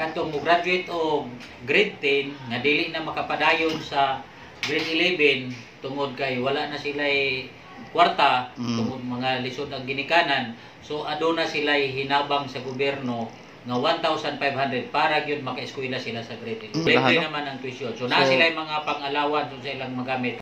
Katong mo graduate o grade 10 nga dili na makapadayon sa grade 11 tungod kay wala na sila kwarta Mm. tungod mga lisod ang ginikanan so aduna sila hinabang sa gobyerno nga 1,500 para gyud maka-eskwela sila sa grade 11. Mm, Libre naman ang tuition. So, na So- sila mga pang-alawan so sa ilang magamit.